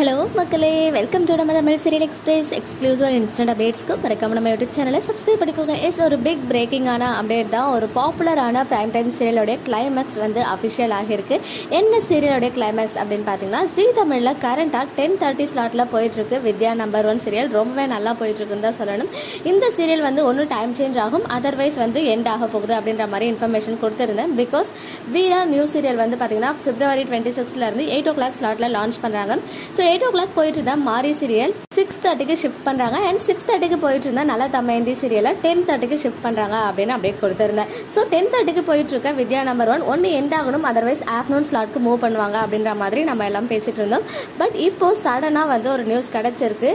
Hello மக்களே. Welcome to நம்ம Tamil serial express exclusive and instant அப்டேட்ஸ்க்கு மறக்காம நம்ம யூடியூப் சேனலை சப்ஸ்கிரைப் பண்ணிக்கோங்க. எஸ் ஒரு பிக் பிரேக்கிங்கான அப்டேட் தான். ஒரு பாப்புலரான பிரைம் டைம் சீரியலோடைய கிளைமேக்ஸ் வந்து அஃபிஷியல் ஆகியிருக்கு. என்ன சீரியலோடைய கிளைமேக்ஸ் அப்படின்னு பார்த்தீங்கன்னா ஜி தமிழில் கரண்ட்டாக டென் தேர்ட்டி ஸ்லாட்டில் போயிட்டுருக்கு. வித்யா நம்பர் ஒன் சீரியல் ரொம்பவே நல்லா போயிட்டுருக்குன்னு தான் சொல்லணும். இந்த சீரியல் வந்து ஒன்று டைம் சேஞ்ச் ஆகும். அதர்வைஸ் வந்து எண்ட் ஆக போகுது அப்படின்ற மாதிரி இன்ஃபர்மேஷன் கொடுத்துருந்தேன். பிகாஸ் வீரா நியூ சீரியல் வந்து பார்த்தீங்கன்னா பிப்ரவரி டுவெண்ட்டி சிக்ஸ்லேருந்து எயிட் ஓ கிளாக் ஸ்லாட்டில் லான்ச் பண்ணுறாங்க ஸோ எயிட் ஓ கிளாக் போயிட்டு இருந்தா மாரி சீரியல் சிக்ஸ் தேர்ட்டிக்கு ஷிஃப்ட் பண்ணுறாங்க அண்ட் சிக்ஸ் தேர்ட்டிக்கு போயிட்டு இருந்தா நல்ல தமயந்தி சீரியலை டென் தேர்ட்டிக்கு ஷிஃப்ட் பண்ணுறாங்க அப்படின்னு அப்டேட் கொடுத்துருந்தேன். ஸோ டென் தேர்ட்டிக்கு போயிட்டு இருக்க வித்யா நம்பர் ஒன் ஒன்று எண்ட் ஆகணும். அதர்வைஸ் ஆஃப்டர்நூன் ஸ்லாட்க்கு மூவ் பண்ணுவாங்க அப்படின்ற மாதிரி நம்ம எல்லாம் பேசிட்டு இருந்தோம். பட் இப்போ சடனாக வந்து ஒரு நியூஸ் கிடச்சிருக்கு.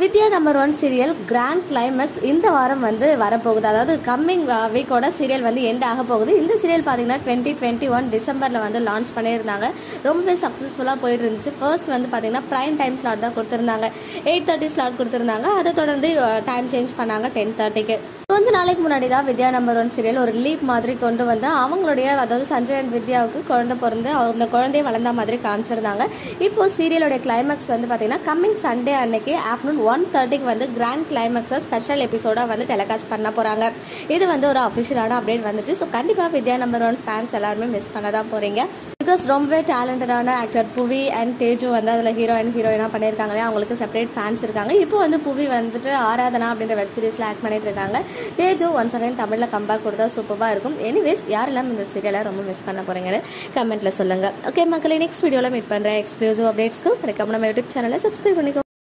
Vidya number one serial grand climax இந்த வாரம் வந்து வரப்போகுது. அதாவது கம்மிங் வீக்கோட சீரியல் வந்து எண்ட் ஆக போகுது. இந்த சீரியல் பார்த்தீங்கன்னா டுவெண்ட்டி டுவெண்ட்டி ஒன் டிசம்பரில் வந்து லான்ச் பண்ணியிருந்தாங்க. ரொம்பவே சக்ஸஸ்ஃபுல்லாக போயிட்டு இருந்துச்சு ஃபர்ஸ்ட் வந்து பார்த்தீங்கன்னா ப்ரைம் டைம் ஸ்லாட் தான் கொடுத்துருந்தாங்க. எயிட் தேர்ட்டி ஸ்லாட் கொடுத்துருந்தாங்க. அதை தொடர்ந்து uh, டைம் சேஞ்ச் பண்ணாங்க டென் தேர்ட்டிக்கு கொஞ்ச நாளைக்கு முன்னாடி தான் வித்யா நம்பர் ஒன் சீரியல் ஒரு லீப் மாதிரி கொண்டு வந்து அவங்களுடைய அதாவது சஞ்சய் அண்ட் வித்யாவுக்கு குழந்தை பிறந்து அந்த குழந்தைய வளர்ந்த மாதிரி காமிச்சிருந்தாங்க. இப்போ சீரியலோட கிளைமேக்ஸ் வந்து பார்த்தீங்கன்னா கம்மிங் சண்டே அன்னைக்கு ஆஃப்டர்நூன் ஒன் தேர்ட்டிக்கு வந்து கிராண்ட் கிளைமேக்ஸை ஸ்பெஷல் எபிசோடாக வந்து டெலிகாஸ்ட் பண்ண போகிறாங்க இது வந்து ஒரு அஃபிஷியலான அப்டேட் வந்துச்சு. ஸோ கண்டிப்பாக வித்யா நம்பர் ஒன் ஃபேன்ஸ் எல்லாருமே மிஸ் பண்ண தான் போகிறீங்க பிகாஸ் ரொம்பவே டேலண்டடான ஆக்டர் புவி அண்ட் தேஜு வந்து அதில் ஹீரோ அண்ட் ஹீரோயினாக பண்ணியிருக்காங்களே. அவங்களுக்கு செப்பரேட் ஃபேன்ஸ் இருக்காங்க. இப்போ வந்து புவி வந்துட்டு ஆராதனா அப்படின்ற வெப் சீரிஸில் ஆக்ட் பண்ணிட்டு இருக்காங்க. தேஜு ஒன்ஸ் அகைன் தமிழில் கம்பேக் கொடுத்தா சூப்பராக இருக்கும். எனிவேஸ் யாரெல்லாம் இந்த சீரியலை ரொம்ப மிஸ் பண்ண போகிறீங்கன்னு கமெண்ட்டில் சொல்லுங்கள் ஓகே மக்களை நெக்ஸ்ட் வீடியோவில் மீட் பண்ணுறேன் எக்ஸ்க்ளூசிவ் அப்டேட்ஸ்க்கு மறக்காம நம்ம யூடியூப் சேனலை சப்ஸ்கிரைப் பண்ணிக்கோ